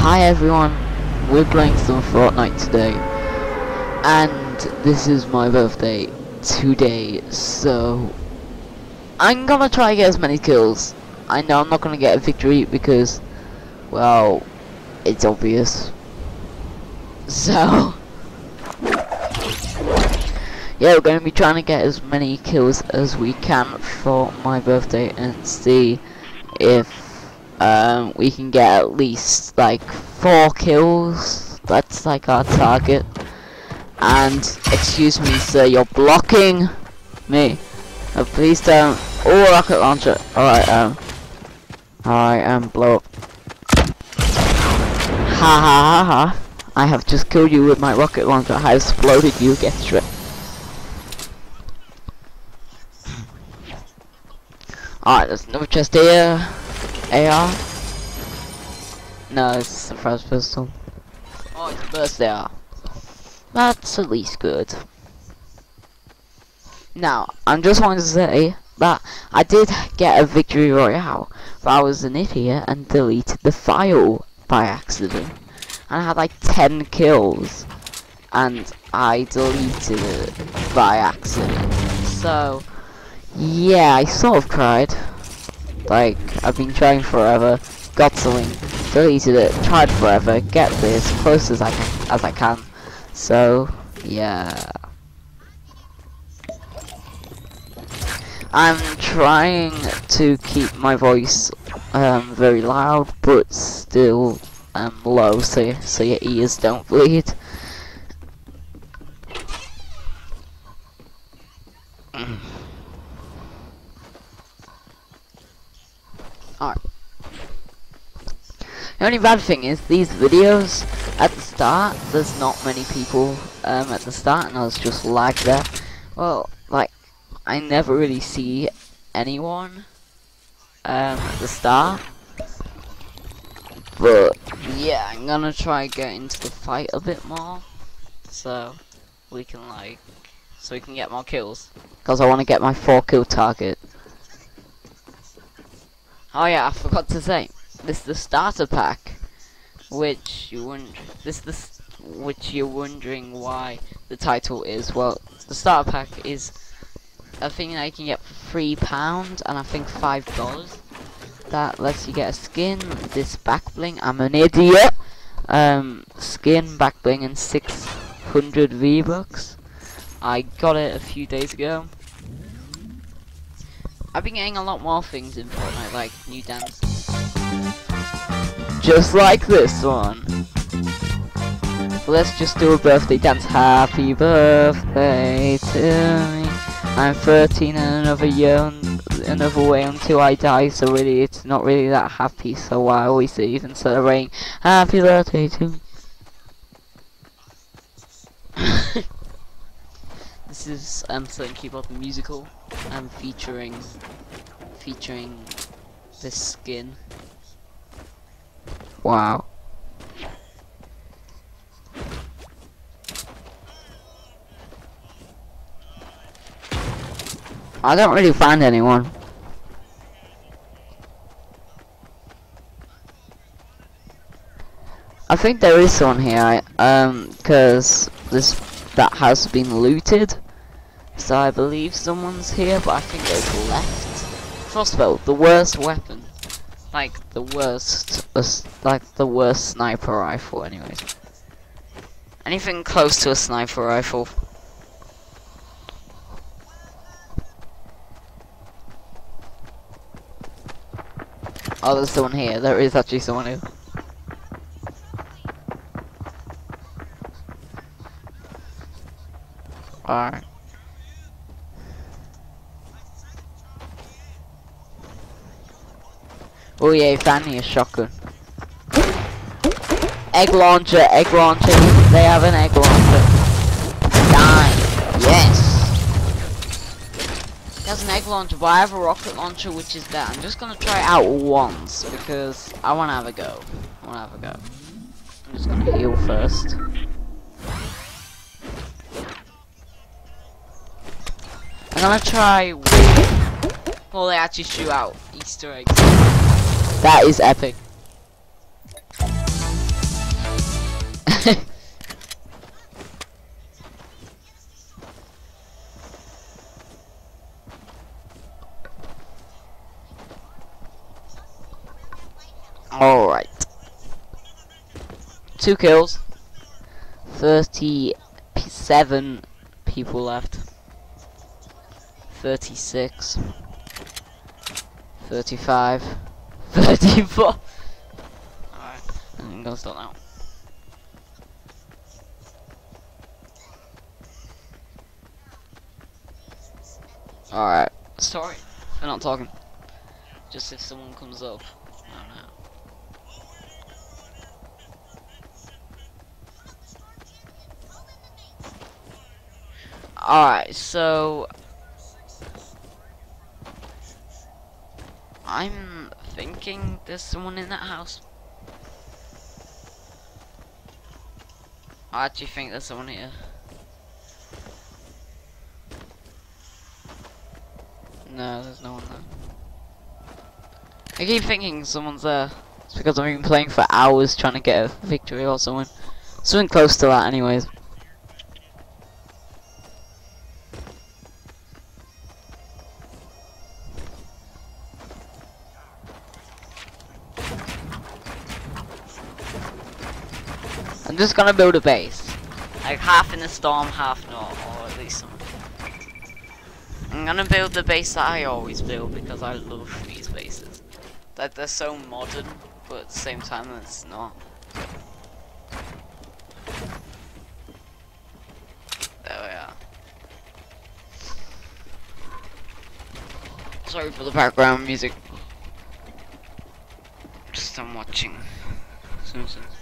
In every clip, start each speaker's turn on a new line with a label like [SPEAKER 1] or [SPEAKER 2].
[SPEAKER 1] Hi everyone, we're playing some Fortnite today, and this is my birthday today, so I'm gonna try to get as many kills. I know I'm not gonna get a victory because, well, it's obvious. So, yeah, we're gonna be trying to get as many kills as we can for my birthday and see if um, we can get at least like four kills. That's like our target. And excuse me, sir, you're blocking me. Please don't. Oh, rocket launcher. Alright, um. Alright, um, blow up. Ha ha ha ha. I have just killed you with my rocket launcher. I have exploded you. Get straight. Alright, there's another chest here. AR? No, it's the first pistol. Oh, it's burst AR. That's at least good. Now, I'm just wanting to say that I did get a victory royale, but I was an idiot and deleted the file by accident. And I had like 10 kills, and I deleted it by accident. So, yeah, I sort of cried. Like, I've been trying forever, got something, deleted it, tried forever, get this close as I can, as I can. So, yeah. I'm trying to keep my voice um, very loud, but still um, low, so so your ears don't bleed. Alright. The only bad thing is these videos at the start, there's not many people um, at the start, and I was just lag there. Well, like I never really see anyone um, at the start. But yeah, I'm gonna try get into the fight a bit more, so we can like, so we can get more kills. Cause I want to get my four kill target. Oh yeah, I forgot to say, this is the starter pack, which you wonder, this the which you're wondering why the title is. Well, the starter pack is a thing that you can get for three pounds and I think five dollars. That lets you get a skin, this back bling. I'm an idiot. Um, skin, back bling, and 600 V bucks. I got it a few days ago. I've been getting a lot more things in Fortnite, like new dances. Just like this one. Let's just do a birthday dance. Happy birthday to me. I'm 13 and another year another way until I die, so really it's not really that happy, so why always say even celebrating happy birthday to me. this is um Keyboard the musical. I'm featuring featuring this skin. Wow. I don't really find anyone. I think there is someone here, um, because this that has been looted. So I believe someone's here, but I think they've left. Crossbow, the worst weapon. Like the worst, uh, like the worst sniper rifle, anyways. Anything close to a sniper rifle. Oh, there's someone here. There is actually someone here. Alright. Oh yeah, me a shotgun. Egg launcher, egg launcher. They have an egg launcher. Die. Yes. There's an egg launcher, but I have a rocket launcher, which is that. I'm just gonna try it out once because I wanna have a go. I wanna have a go. I'm just gonna heal first. I'm gonna try. Well, they actually shoot out Easter eggs. That is epic. Alright. Two kills. 37 people left. 36. 35. 34. Alright. I'm gonna stop now. Alright. Sorry. We're not talking. Just if someone comes up. I don't know. Alright, so I'm thinking there's someone in that house. I actually think there's someone here. No, there's no one there. I keep thinking someone's there. It's because I've been playing for hours trying to get a victory or someone. Something close to that anyways. I'm just gonna build a base. Like half in the storm, half not, or at least some. I'm gonna build the base that I always build because I love these bases. That they're so modern, but at the same time it's not. There we are. Sorry for the background music. Just I'm watching Simpsons.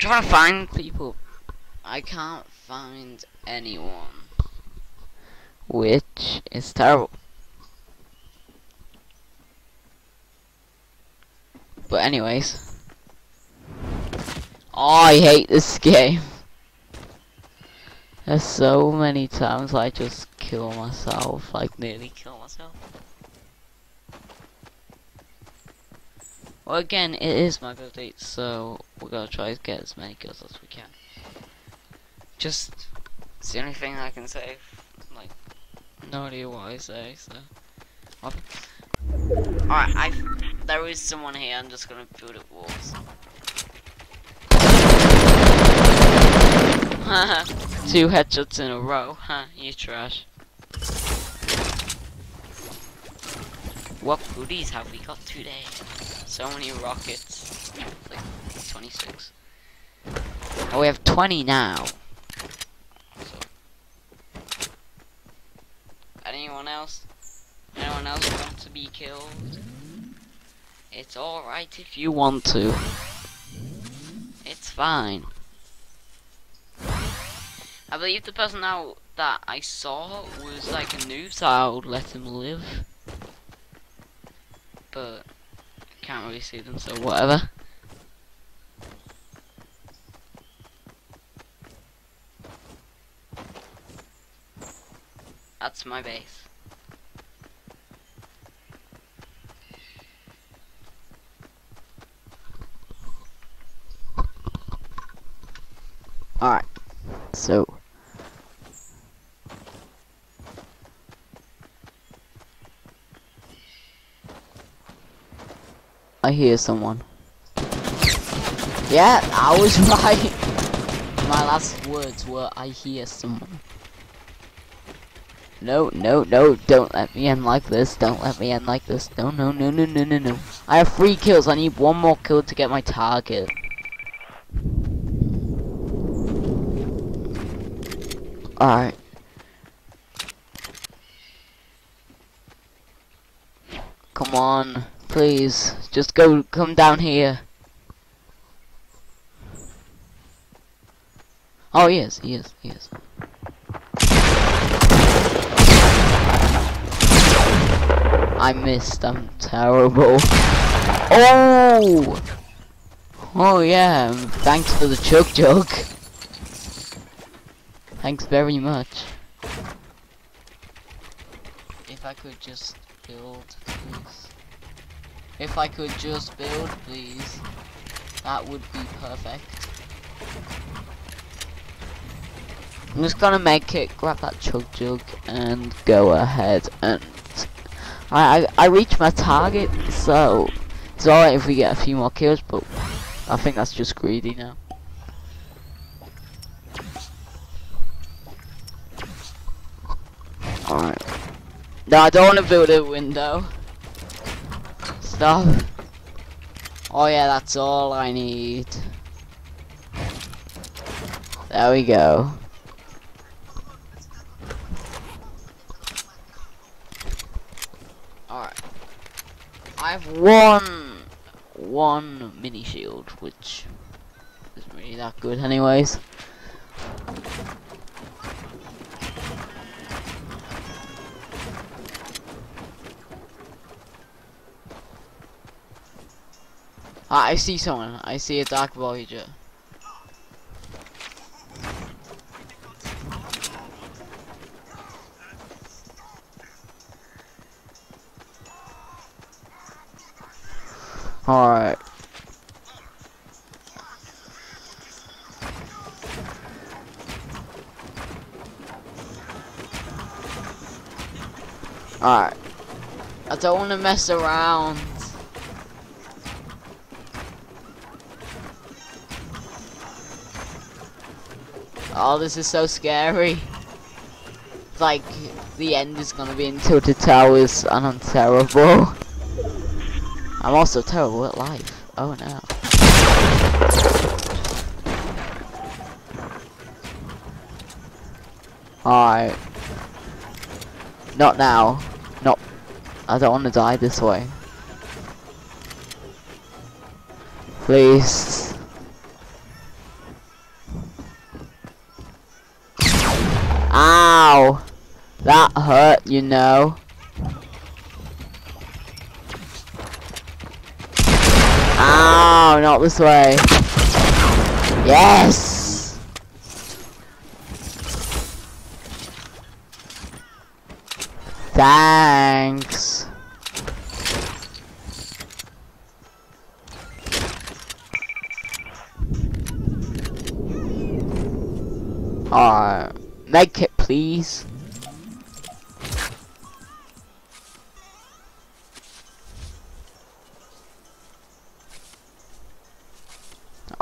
[SPEAKER 1] Trying to find people. I can't find anyone. Which is terrible. But anyways. Oh, I hate this game. There's so many times I just kill myself, like nearly kill myself. Well, again, it is my birthday, so we're gonna try to get as many kills as we can. Just, it's the only thing I can say. Like, no idea what I say, so. Alright, I. There is someone here, I'm just gonna build up walls. Two headshots in a row, huh? You trash. What goodies have we got today? So many rockets. Like 26. Oh, we have 20 now. So. Anyone else? Anyone else want to be killed? It's alright if you want to. It's fine. I believe the person now that I saw was like a noob, so I would let him live. But I can't really see them, so whatever. That's my base. Alright, so I hear someone. Yeah, I was right. My last words were I hear someone. No, no, no, don't let me end like this. Don't let me end like this. No, no, no, no, no, no, no. I have three kills. I need one more kill to get my target. Alright. Come on, please. Just go, come down here. Oh, is, he is. I missed, I'm terrible. Oh! Oh yeah, thanks for the chug jug. Thanks very much. If I could just build this. If I could just build, please. That would be perfect. I'm just gonna make it, grab that chug jug, and go ahead and I I, I reached my target, so it's alright if we get a few more kills, but I think that's just greedy now. Alright. No, I don't want to build a window. Oh yeah, that's all I need. There we go. Alright. I have one one mini shield, which isn't really that good anyways. I see someone. I see a dark voyager. Alright. Alright. I don't want to mess around. Oh, this is so scary. Like, the end is gonna be in Tilted Towers, and I'm terrible. I'm also terrible at life. Oh no. Alright. Not now. Not. I don't want to die this way. Please. Ow! That hurt, you know. Ow, not this way. Yes! Thanks. Alright. Make it, please.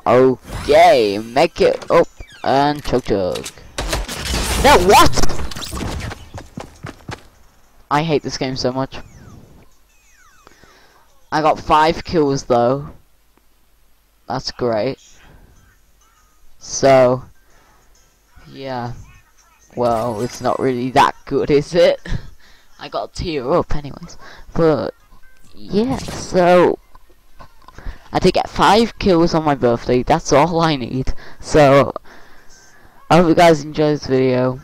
[SPEAKER 1] Okay, make it up and chug chug. No, what? I hate this game so much. I got five kills though. That's great. So, yeah. Well, it's not really that good, is it? I got to tear up anyways. But, yeah, so... I did get five kills on my birthday. That's all I need. So, I hope you guys enjoyed this video.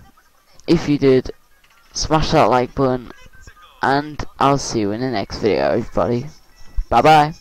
[SPEAKER 1] If you did, smash that like button. And I'll see you in the next video, everybody. Bye bye.